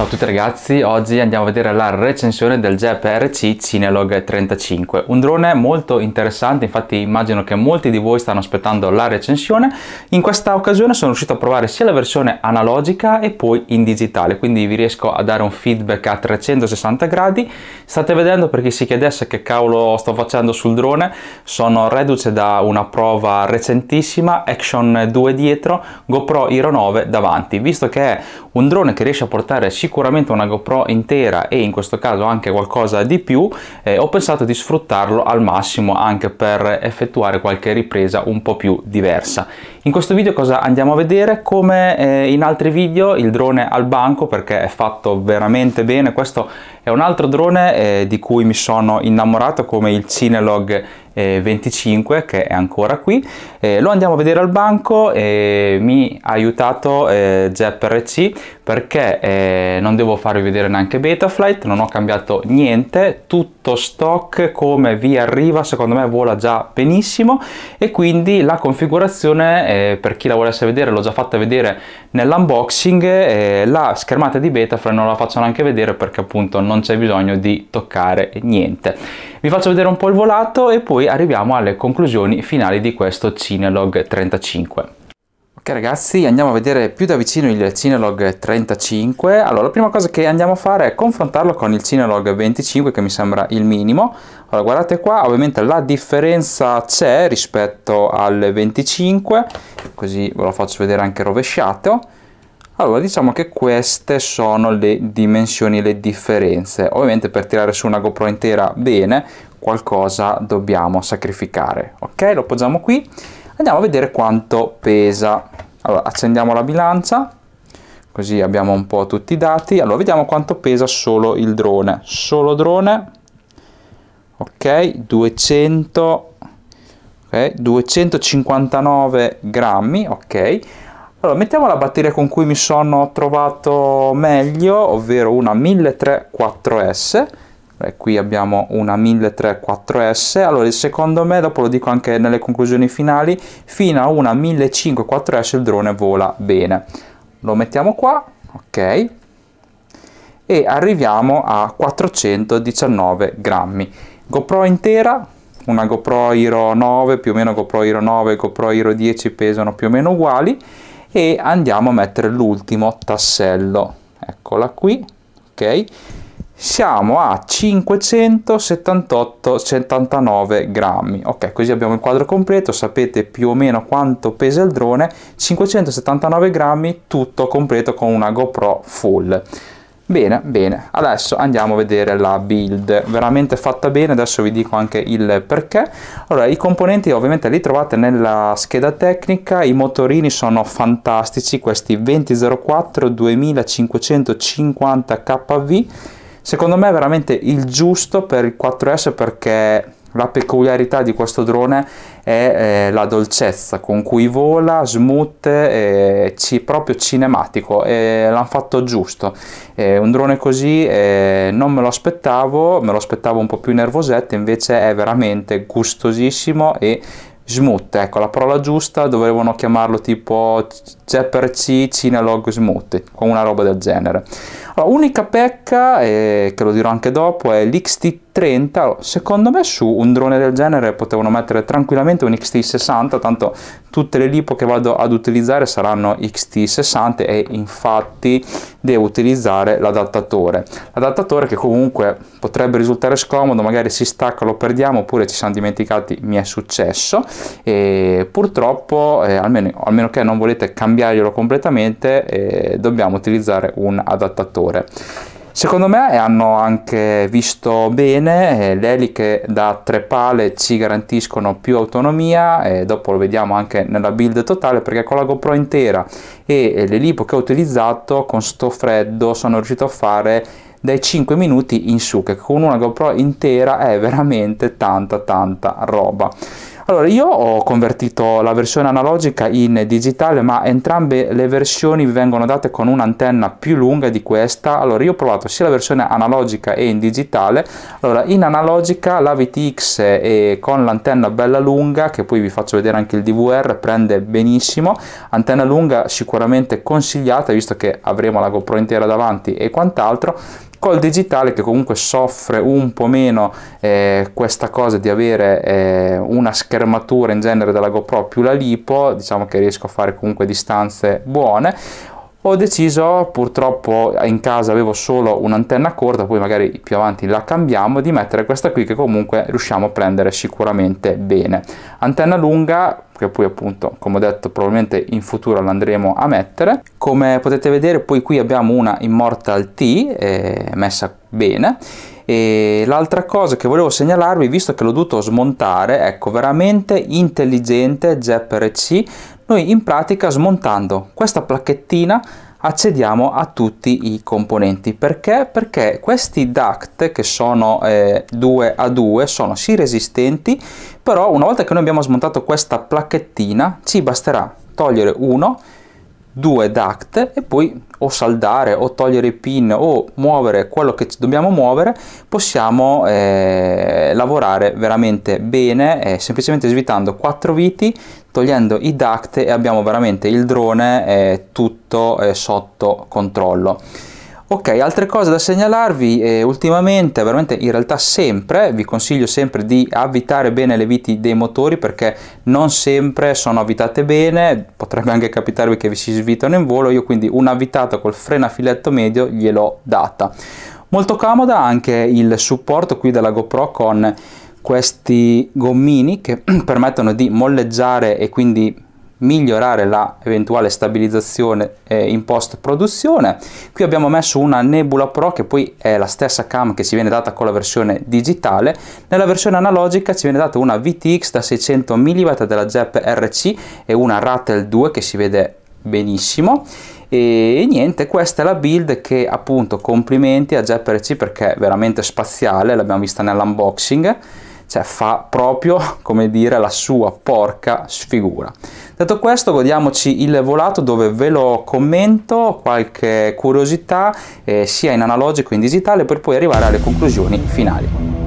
Ciao a tutti ragazzi, oggi andiamo a vedere la recensione del JEP RC Cinelog 35 un drone molto interessante, infatti immagino che molti di voi stanno aspettando la recensione. In questa occasione sono riuscito a provare sia la versione analogica e poi in digitale quindi vi riesco a dare un feedback a 360 gradi. State vedendo per chi si chiedesse che cavolo sto facendo sul drone sono reduce da una prova recentissima Action 2 dietro GoPro Hero 9 davanti. Visto che è un drone che riesce a portare sicuramente una GoPro intera e in questo caso anche qualcosa di più, eh, ho pensato di sfruttarlo al massimo anche per effettuare qualche ripresa un po' più diversa. In questo video cosa andiamo a vedere? Come eh, in altri video il drone al banco perché è fatto veramente bene, questo è un altro drone eh, di cui mi sono innamorato come il Cinelog eh, 25 che è ancora qui. Eh, lo andiamo a vedere al banco e mi ha aiutato eh, RC perché eh, non devo farvi vedere neanche Betaflight non ho cambiato niente tutto stock come vi arriva secondo me vola già benissimo. E quindi la configurazione eh, per chi la volesse vedere l'ho già fatta vedere nell'unboxing eh, la schermata di Betaflight non la faccio neanche vedere perché appunto non c'è bisogno di toccare niente vi faccio vedere un po' il volato e poi arriviamo alle conclusioni finali di questo Cinelog 35. Ragazzi, andiamo a vedere più da vicino il Cinelog 35. Allora, la prima cosa che andiamo a fare è confrontarlo con il Cinelog 25 che mi sembra il minimo. Allora, guardate qua, ovviamente la differenza c'è rispetto al 25, così ve lo faccio vedere anche rovesciato. Allora, diciamo che queste sono le dimensioni, le differenze. Ovviamente per tirare su una GoPro intera bene, qualcosa dobbiamo sacrificare. Ok, lo poggiamo qui. Andiamo a vedere quanto pesa. Allora, accendiamo la bilancia, così abbiamo un po' tutti i dati. Allora, vediamo quanto pesa solo il drone. Solo drone, ok, 200, okay, 259 grammi, ok allora, mettiamo la batteria con cui mi sono trovato meglio, ovvero una 1304S. Qui abbiamo una 1304S. Allora, secondo me, dopo lo dico anche nelle conclusioni finali, fino a una 1504S il drone vola bene. Lo mettiamo qua, ok. E arriviamo a 419 grammi. GoPro intera, una GoPro Hero 9, più o meno GoPro Hero 9 e GoPro Hero 10 pesano più o meno uguali e andiamo a mettere l'ultimo tassello eccola qui ok siamo a 578 79 grammi. Ok così abbiamo il quadro completo sapete più o meno quanto pesa il drone. 579 grammi tutto completo con una GoPro full. Bene, bene, adesso andiamo a vedere la build, veramente fatta bene, adesso vi dico anche il perché. Allora, i componenti ovviamente li trovate nella scheda tecnica, i motorini sono fantastici, questi 2004 2550 kV, secondo me è veramente il giusto per il 4S perché la peculiarità di questo drone è eh, la dolcezza con cui vola, smooth, eh, ci, proprio cinematico e l'hanno fatto giusto. Eh, un drone così eh, non me lo aspettavo, me lo aspettavo un po' più nervosetto, invece è veramente gustosissimo e smooth, ecco la parola giusta, dovevano chiamarlo tipo Jepper C Cinelog Smooth, con una roba del genere. Allora, unica pecca, eh, che lo dirò anche dopo, è l'XT30. Secondo me su un drone del genere potevano mettere tranquillamente un XT60, tanto tutte le lipo che vado ad utilizzare saranno XT60 e infatti devo utilizzare l'adattatore. L'adattatore che comunque potrebbe risultare scomodo, magari si stacca, lo perdiamo oppure ci siamo dimenticati, mi è successo e purtroppo, eh, almeno, almeno, che non volete cambiarglielo completamente, eh, dobbiamo utilizzare un adattatore. Secondo me hanno anche visto bene, eh, le eliche da tre pale ci garantiscono più autonomia, e dopo lo vediamo anche nella build totale perché con la GoPro intera e eh, le lipo che ho utilizzato con sto freddo sono riuscito a fare dai 5 minuti in su che con una GoPro intera è veramente tanta tanta roba Allora, io ho convertito la versione analogica in digitale, ma entrambe le versioni vengono date con un'antenna più lunga di questa. Allora, io ho provato sia la versione analogica e in digitale. Allora, in analogica la VTX con l'antenna bella lunga, che poi vi faccio vedere anche il DVR, prende benissimo. Antenna lunga sicuramente consigliata, visto che avremo la GoPro intera davanti e quant'altro col digitale che comunque soffre un po' meno eh, questa cosa di avere eh, una schermatura in genere della GoPro più la lipo diciamo che riesco a fare comunque distanze buone ho deciso purtroppo in casa avevo solo un'antenna corta poi magari più avanti la cambiamo di mettere questa qui che comunque riusciamo a prendere sicuramente bene. Antenna lunga che poi appunto come ho detto probabilmente in futuro l'andremo a mettere. Come potete vedere poi qui abbiamo una Immortal T eh, messa bene. E l'altra cosa che volevo segnalarvi visto che l'ho dovuto smontare ecco veramente intelligente JPRC noi in pratica smontando questa placchettina accediamo a tutti i componenti. Perché? Perché questi duct che sono eh, 2 a 2 sono sì resistenti però una volta che noi abbiamo smontato questa placchettina ci basterà togliere uno due duct e poi o saldare o togliere i pin o muovere quello che dobbiamo muovere possiamo eh, lavorare veramente bene eh, semplicemente svitando quattro viti togliendo i duct e abbiamo veramente il drone eh, tutto eh, sotto controllo Ok, altre cose da segnalarvi, eh, ultimamente, veramente in realtà sempre, vi consiglio sempre di avvitare bene le viti dei motori perché non sempre sono avvitate bene, potrebbe anche capitarvi che vi si svitano in volo, io quindi una avvitata col freno a filetto medio gliel'ho data. Molto comoda anche il supporto qui della GoPro con questi gommini che permettono di molleggiare e quindi migliorare la eventuale stabilizzazione eh, in post produzione qui abbiamo messo una Nebula Pro che poi è la stessa cam che ci viene data con la versione digitale. Nella versione analogica ci viene data una VTX da 600 mW della JEP RC e una Rattle 2 che si vede benissimo. E niente questa è la build che appunto complimenti a JEP RC perché è veramente spaziale l'abbiamo vista nell'unboxing cioè fa proprio come dire la sua porca sfigura detto questo godiamoci il volato dove ve lo commento qualche curiosità eh, sia in analogico che in digitale per poi arrivare alle conclusioni finali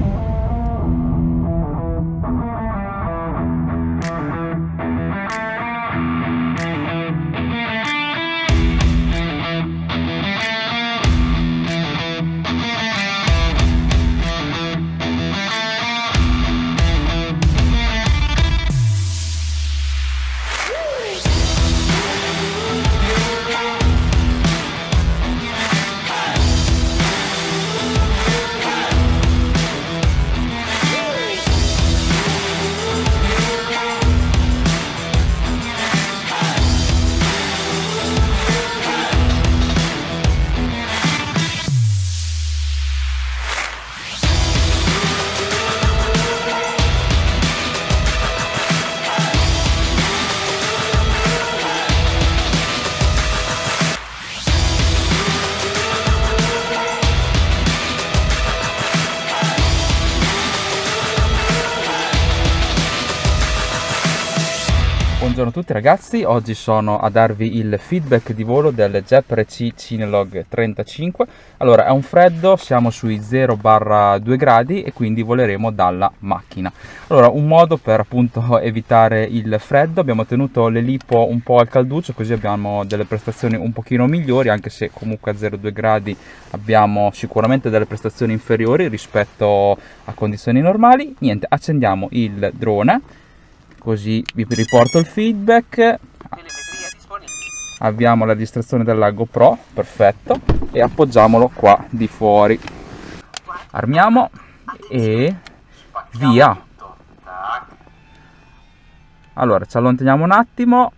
Buongiorno a tutti ragazzi, oggi sono a darvi il feedback di volo del JEP-RC Cinelog 35 Allora è un freddo, siamo sui 0-2 gradi e quindi voleremo dalla macchina. Allora un modo per appunto evitare il freddo, abbiamo tenuto l'elipo un po' al calduccio così abbiamo delle prestazioni un pochino migliori Anche se comunque a 0-2 gradi abbiamo sicuramente delle prestazioni inferiori rispetto a condizioni normali. Niente, accendiamo il drone così vi riporto il feedback. Abbiamo la distrazione della GoPro perfetto e appoggiamolo qua di fuori. Armiamo e via. Allora ci allontaniamo un attimo.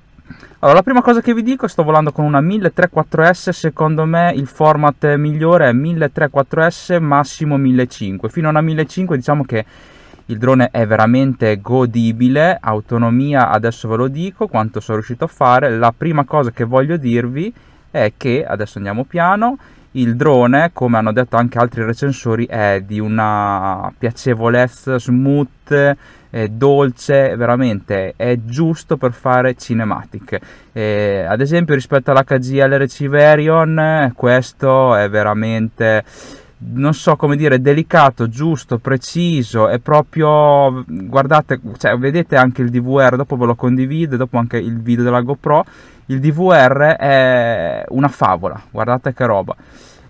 Allora la prima cosa che vi dico sto volando con una 1034S secondo me il format migliore è 1034S massimo 1500 fino a una 1500 diciamo che il drone è veramente godibile, autonomia adesso ve lo dico, quanto sono riuscito a fare. La prima cosa che voglio dirvi è che, adesso andiamo piano, il drone, come hanno detto anche altri recensori, è di una piacevolezza smooth, dolce, veramente è giusto per fare cinematic. Eh, ad esempio rispetto all'HG LRC Varion, questo è veramente non so come dire, delicato, giusto, preciso, è proprio, guardate, cioè, vedete anche il DVR, dopo ve lo condivido, dopo anche il video della GoPro, il DVR è una favola, guardate che roba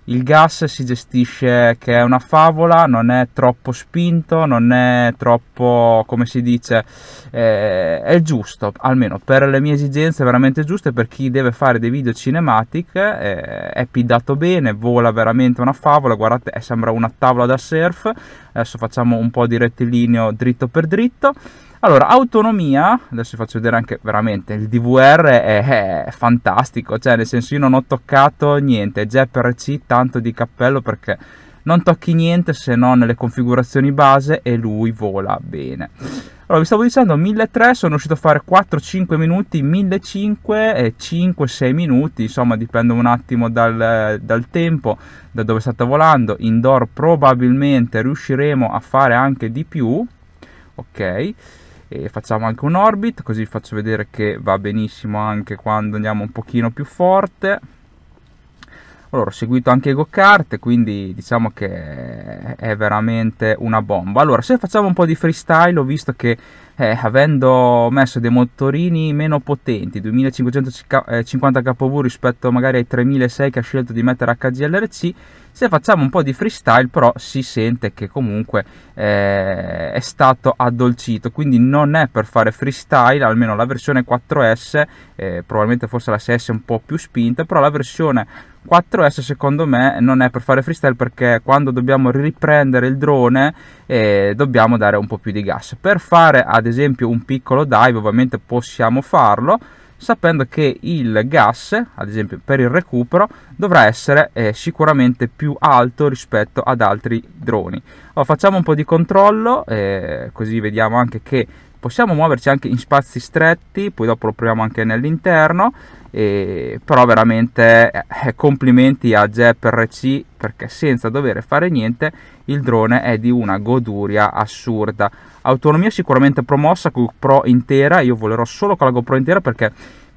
il gas si gestisce che è una favola, non è troppo spinto, non è troppo, come si dice, eh, è giusto, almeno per le mie esigenze veramente giusto e per chi deve fare dei video cinematic eh, è pidato bene, vola veramente una favola, guardate, eh, sembra una tavola da surf, adesso facciamo un po' di rettilineo dritto per dritto, allora, autonomia, adesso vi faccio vedere anche veramente, il DVR è, è, fantastico, cioè nel senso io non ho toccato niente, JPRC tanto di cappello perché non tocchi niente se non le configurazioni base e lui vola bene. Allora, vi stavo dicendo 1300, sono riuscito a fare 4-5 minuti, 1500 e 5-6 minuti, insomma dipende un attimo dal, dal tempo, da dove state volando, indoor probabilmente riusciremo a fare anche di più, ok? E facciamo anche un orbit così vi faccio vedere che va benissimo anche quando andiamo un pochino più forte. Allora ho seguito anche i go kart quindi diciamo che è veramente una bomba. Allora se facciamo un po' di freestyle ho visto che eh, avendo messo dei motorini meno potenti 2550 kV rispetto magari ai 3006 che ha scelto di mettere HGLRC se facciamo un po' di freestyle però si sente che comunque eh, è stato addolcito. Quindi non è per fare freestyle almeno la versione 4S eh, probabilmente forse la 6S è un po' più spinta però la versione 4S secondo me non è per fare freestyle perché quando dobbiamo riprendere il drone eh, dobbiamo dare un po' più di gas per fare ad esempio un piccolo dive ovviamente possiamo farlo sapendo che il gas, ad esempio per il recupero, dovrà essere eh, sicuramente più alto rispetto ad altri droni. Allora, facciamo un po' di controllo, eh, così vediamo anche che possiamo muoverci anche in spazi stretti, poi dopo lo proviamo anche nell'interno, eh, però veramente eh, complimenti a Jep RC perché senza dover fare niente il drone è di una goduria assurda. Autonomia sicuramente promossa, GoPro intera, io volerò solo con la GoPro intera perché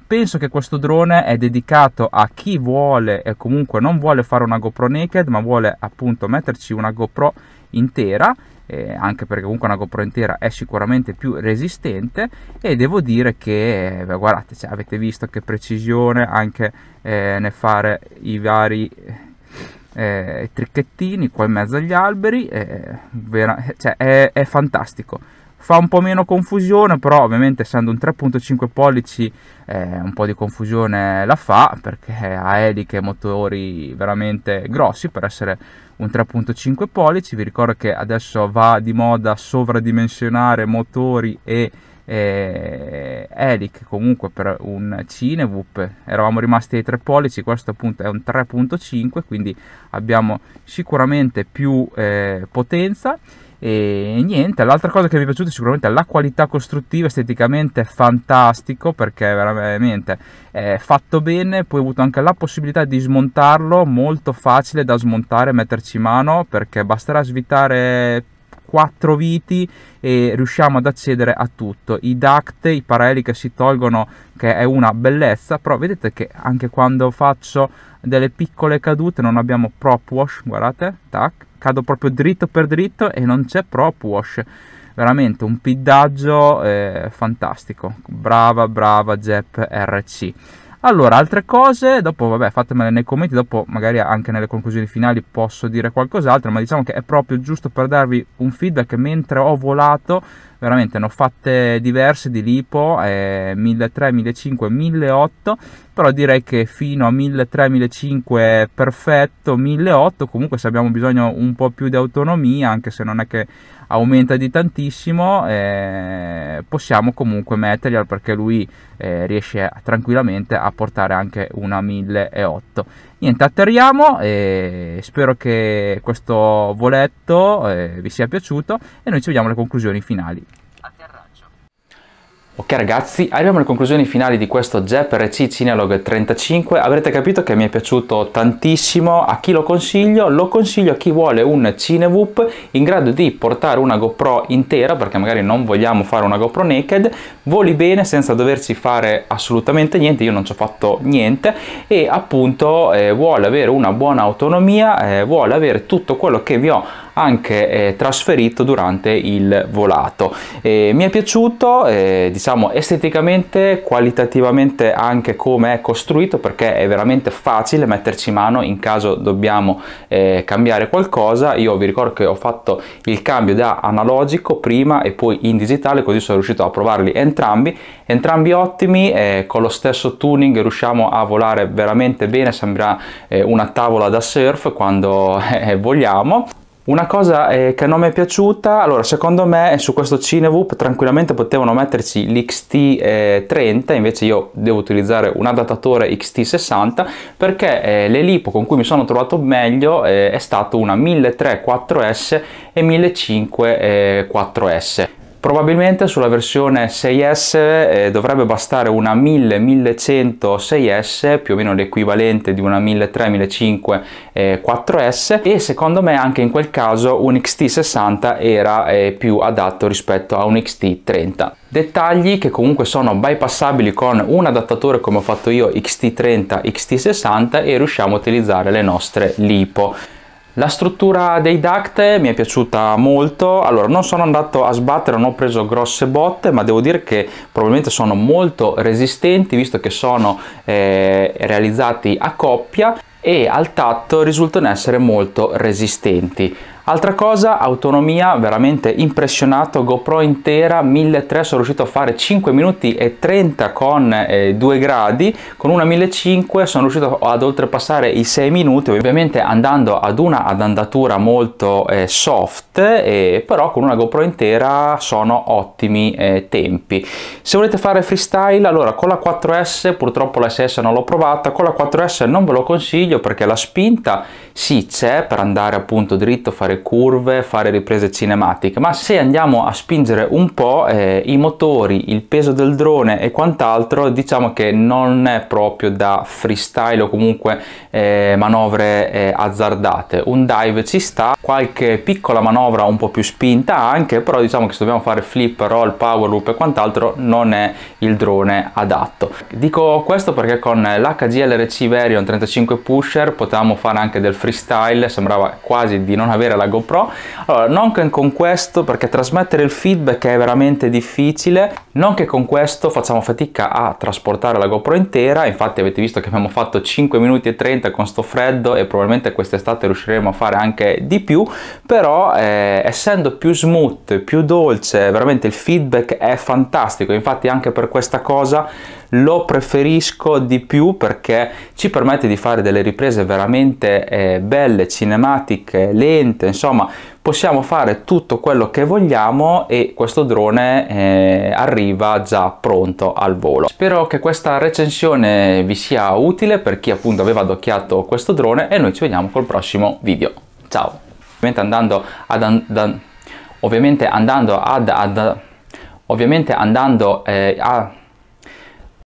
penso che questo drone è dedicato a chi vuole e comunque non vuole fare una GoPro naked ma vuole appunto metterci una GoPro intera eh, anche perché comunque una GoPro intera è sicuramente più resistente e devo dire che beh, guardate cioè, avete visto che precisione anche eh, nel fare i vari eh, tricchettini qua in mezzo agli alberi eh, vera, cioè, è, è fantastico fa un po' meno confusione però ovviamente essendo un 3.5 pollici eh, un po' di confusione la fa perché ha eliche e motori veramente grossi per essere un 3.5 pollici. Vi ricordo che adesso va di moda sovradimensionare motori e eh, eliche comunque per un Cinewoop eravamo rimasti ai 3 pollici questo appunto è un 3.5 quindi abbiamo sicuramente più eh, potenza e niente, l'altra cosa che mi è piaciuta sicuramente è la qualità costruttiva, esteticamente fantastico perché veramente è fatto bene, poi ho avuto anche la possibilità di smontarlo, molto facile da smontare, metterci mano perché basterà svitare quattro viti e riusciamo ad accedere a tutto. I duct, i parelli che si tolgono, che è una bellezza, però vedete che anche quando faccio delle piccole cadute non abbiamo prop wash, guardate, tac, cado proprio dritto per dritto e non c'è prop wash. Veramente un piddaggio eh, fantastico. Brava brava Jep RC allora altre cose dopo vabbè fatemele nei commenti dopo magari anche nelle conclusioni finali posso dire qualcos'altro ma diciamo che è proprio giusto per darvi un feedback mentre ho volato. Veramente ne ho fatte diverse di lipo eh, 1300 1500 1800 però direi che fino a 1300 1500 è perfetto 1800 comunque se abbiamo bisogno un po' più di autonomia anche se non è che aumenta di tantissimo eh, possiamo comunque metterglielo perché lui eh, riesce tranquillamente a portare anche una 1008 niente atterriamo e spero che questo voletto eh, vi sia piaciuto e noi ci vediamo alle conclusioni finali Ok ragazzi, arriviamo alle conclusioni finali di questo JEP RC Cinelog 35. Avrete capito che mi è piaciuto tantissimo. A chi lo consiglio? Lo consiglio a chi vuole un Cinewoop in grado di portare una GoPro intera, perché magari non vogliamo fare una GoPro naked, voli bene senza doversi fare assolutamente niente. Io non ci ho fatto niente e appunto eh, vuole avere una buona autonomia, eh, vuole avere tutto quello che vi ho anche eh, trasferito durante il volato. E mi è piaciuto, eh, diciamo esteticamente, qualitativamente anche come è costruito perché è veramente facile metterci mano in caso dobbiamo eh, cambiare qualcosa. Io vi ricordo che ho fatto il cambio da analogico prima e poi in digitale così sono riuscito a provarli entrambi, entrambi ottimi, eh, con lo stesso tuning riusciamo a volare veramente bene, sembra eh, una tavola da surf quando eh, vogliamo. Una cosa eh, che non mi è piaciuta, allora secondo me su questo Cinewoop tranquillamente potevano metterci l'XT30, eh, invece io devo utilizzare un adattatore XT60 perché eh, l'elipo con cui mi sono trovato meglio eh, è stato una 1300 4S e 1500 4S. Probabilmente sulla versione 6S eh, dovrebbe bastare una 1000-1100 6S, più o meno l'equivalente di una 1300-1500 eh, 4S e secondo me anche in quel caso un XT60 era eh, più adatto rispetto a un XT30. Dettagli che comunque sono bypassabili con un adattatore come ho fatto io XT30, XT60 e riusciamo a utilizzare le nostre LiPo. La struttura dei duct mi è piaciuta molto, allora non sono andato a sbattere, non ho preso grosse botte, ma devo dire che probabilmente sono molto resistenti visto che sono eh, realizzati a coppia e al tatto risultano essere molto resistenti. Altra cosa, autonomia veramente impressionato, GoPro intera, 1300, sono riuscito a fare 5 minuti e 30 con eh, 2 gradi, con una 1500 sono riuscito ad oltrepassare i 6 minuti, ovviamente andando ad una ad andatura molto eh, soft, eh, però con una GoPro intera sono ottimi eh, tempi. Se volete fare freestyle, allora con la 4S, purtroppo la 6S non l'ho provata, con la 4S non ve lo consiglio perché la spinta sì c'è per andare appunto dritto fare curve, fare riprese cinematiche, ma se andiamo a spingere un po' eh, i motori, il peso del drone e quant'altro, diciamo che non è proprio da freestyle o comunque eh, manovre eh, azzardate. Un dive ci sta, qualche piccola manovra un po' più spinta anche, però diciamo che se dobbiamo fare flip, roll, power loop e quant'altro non è il drone adatto. Dico questo perché con l'HGLRC Varion 35 Pusher potevamo fare anche del freestyle, sembrava quasi di non avere la GoPro. Allora, non che con questo, perché trasmettere il feedback è veramente difficile, non che con questo facciamo fatica a trasportare la GoPro intera, infatti avete visto che abbiamo fatto 5 minuti e 30 con sto freddo e probabilmente quest'estate riusciremo a fare anche di però eh, essendo più smooth, più dolce, veramente il feedback è fantastico, infatti anche per questa cosa lo preferisco di più perché ci permette di fare delle riprese veramente eh, belle, cinematiche, lente, insomma possiamo fare tutto quello che vogliamo e questo drone eh, arriva già pronto al volo. Spero che questa recensione vi sia utile per chi appunto aveva adocchiato questo drone e noi ci vediamo col prossimo video. Ciao! Ovviamente andando ad... ad ovviamente andando ad... ad ovviamente andando eh, a